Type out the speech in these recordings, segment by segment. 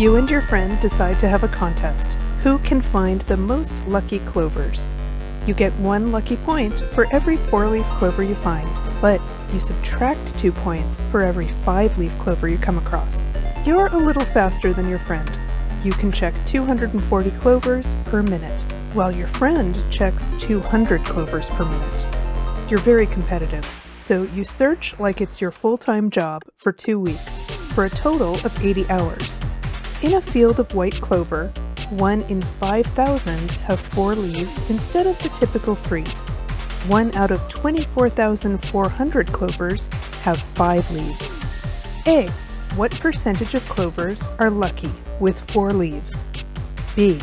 You and your friend decide to have a contest. Who can find the most lucky clovers? You get one lucky point for every four-leaf clover you find, but you subtract two points for every five-leaf clover you come across. You're a little faster than your friend. You can check 240 clovers per minute, while your friend checks 200 clovers per minute. You're very competitive, so you search like it's your full-time job for two weeks, for a total of 80 hours. In a field of white clover, one in 5,000 have four leaves instead of the typical three. One out of 24,400 clovers have five leaves. A. What percentage of clovers are lucky with four leaves? B.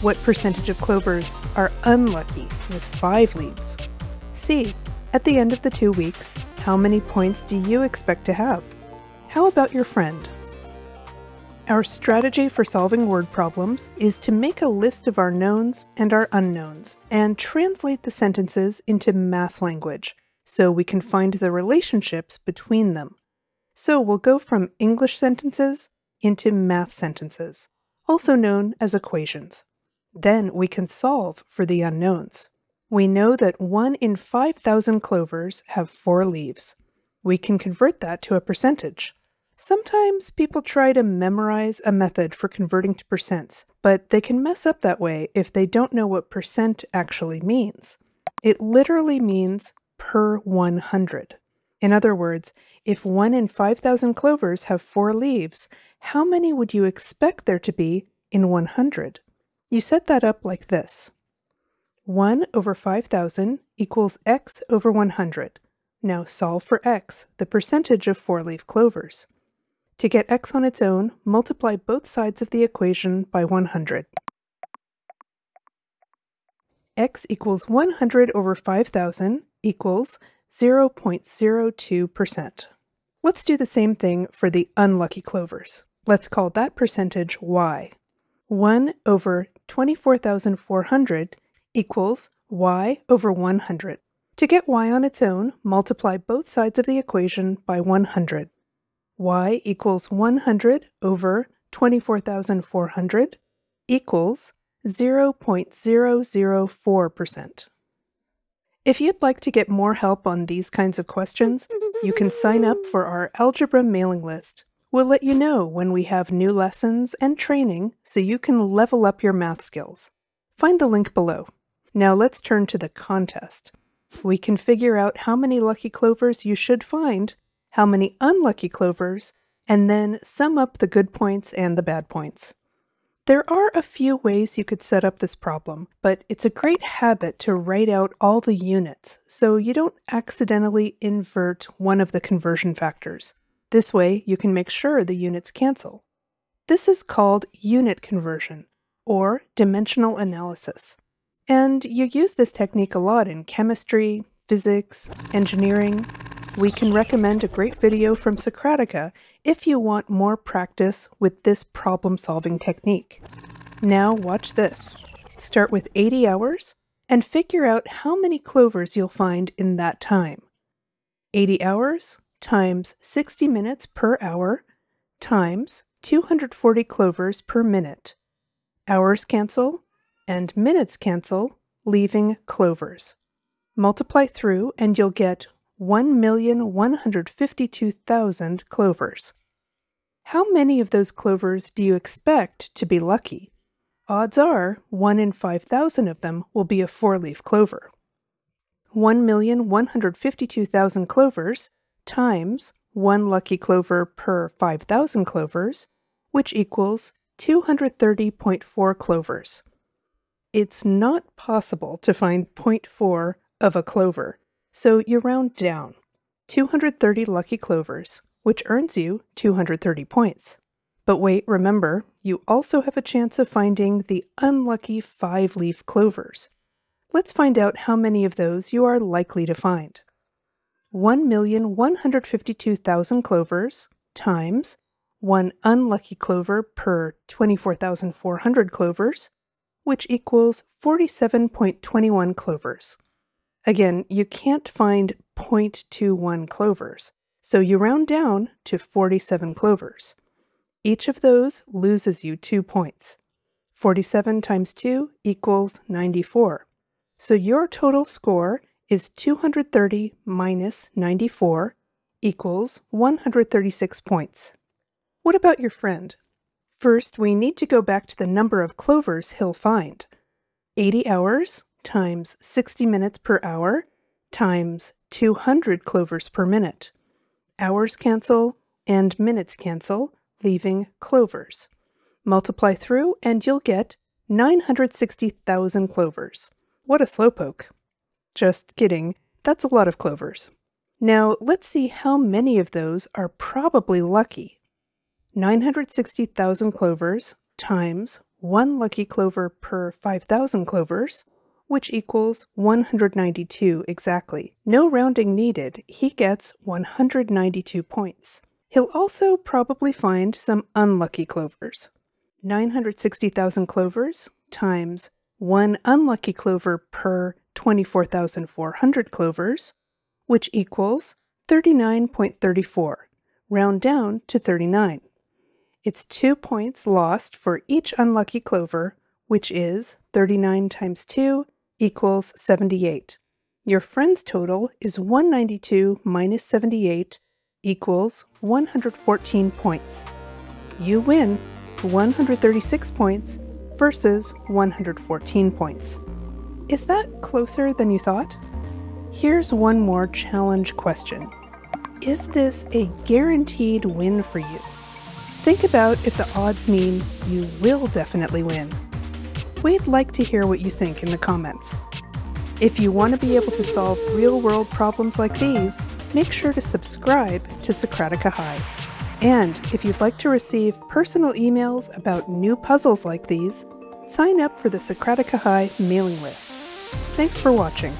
What percentage of clovers are unlucky with five leaves? C. At the end of the two weeks, how many points do you expect to have? How about your friend? Our strategy for solving word problems is to make a list of our knowns and our unknowns and translate the sentences into math language so we can find the relationships between them. So we'll go from English sentences into math sentences, also known as equations. Then we can solve for the unknowns. We know that 1 in 5,000 clovers have 4 leaves. We can convert that to a percentage. Sometimes people try to memorize a method for converting to percents, but they can mess up that way if they don't know what percent actually means. It literally means per 100. In other words, if 1 in 5,000 clovers have 4 leaves, how many would you expect there to be in 100? You set that up like this. 1 over 5,000 equals x over 100. Now solve for x, the percentage of four-leaf clovers. To get x on its own, multiply both sides of the equation by 100. x equals 100 over 5,000 equals 0.02%. Let's do the same thing for the unlucky clovers. Let's call that percentage y. 1 over 24,400 equals y over 100. To get y on its own, multiply both sides of the equation by 100 y equals 100 over 24,400 equals 0.004%. If you'd like to get more help on these kinds of questions, you can sign up for our algebra mailing list. We'll let you know when we have new lessons and training so you can level up your math skills. Find the link below. Now let's turn to the contest. We can figure out how many lucky clovers you should find how many unlucky clovers, and then sum up the good points and the bad points. There are a few ways you could set up this problem, but it's a great habit to write out all the units so you don't accidentally invert one of the conversion factors. This way, you can make sure the units cancel. This is called unit conversion, or dimensional analysis. And you use this technique a lot in chemistry, physics, engineering, we can recommend a great video from Socratica if you want more practice with this problem-solving technique. Now watch this. Start with 80 hours and figure out how many clovers you'll find in that time. 80 hours times 60 minutes per hour times 240 clovers per minute. Hours cancel and minutes cancel, leaving clovers. Multiply through and you'll get 1,152,000 clovers. How many of those clovers do you expect to be lucky? Odds are 1 in 5,000 of them will be a four-leaf clover. 1,152,000 clovers times 1 lucky clover per 5,000 clovers, which equals 230.4 clovers. It's not possible to find 0.4 of a clover, so you round down 230 lucky clovers, which earns you 230 points. But wait, remember, you also have a chance of finding the unlucky five leaf clovers. Let's find out how many of those you are likely to find. 1,152,000 clovers times one unlucky clover per 24,400 clovers, which equals 47.21 clovers. Again, you can't find 0.21 clovers, so you round down to 47 clovers. Each of those loses you two points. 47 times 2 equals 94. So your total score is 230 minus 94 equals 136 points. What about your friend? First, we need to go back to the number of clovers he'll find. 80 hours times 60 minutes per hour times 200 clovers per minute. Hours cancel and minutes cancel, leaving clovers. Multiply through and you'll get 960,000 clovers. What a slowpoke. Just kidding, that's a lot of clovers. Now let's see how many of those are probably lucky. 960,000 clovers times one lucky clover per 5,000 clovers, which equals 192 exactly. No rounding needed, he gets 192 points. He'll also probably find some unlucky clovers. 960,000 clovers times one unlucky clover per 24,400 clovers, which equals 39.34. Round down to 39. It's two points lost for each unlucky clover, which is 39 times 2 equals 78. Your friend's total is 192 minus 78 equals 114 points. You win 136 points versus 114 points. Is that closer than you thought? Here's one more challenge question. Is this a guaranteed win for you? Think about if the odds mean you will definitely win. We'd like to hear what you think in the comments. If you want to be able to solve real world problems like these, make sure to subscribe to Socratica High. And if you'd like to receive personal emails about new puzzles like these, sign up for the Socratica High mailing list. Thanks for watching.